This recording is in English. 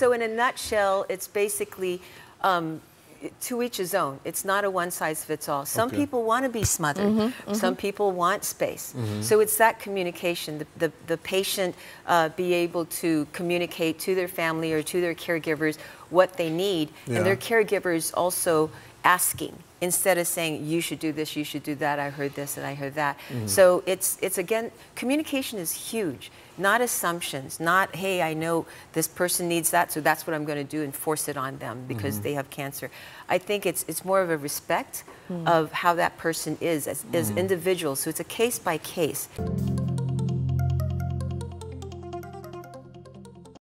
so in a nutshell, it's basically um, to each his own. It's not a one size fits all. Some Okay. people want to be smothered. Mm-hmm, Some people want space. So it's that communication. The, the, the patient uh, be able to communicate to their family or to their caregivers what they need, Yeah. and their caregivers also asking instead of saying you should do this, you should do that. I heard this and I heard that. Mm-hmm. So it's it's again communication is huge. Not assumptions. Not hey, I know this person needs that, so that's what I'm going to do and force it on them because mm-hmm. they have cancer. I think it's it's more of a respect hmm. of how that person is as, as mm-hmm. individuals. So it's a case by case.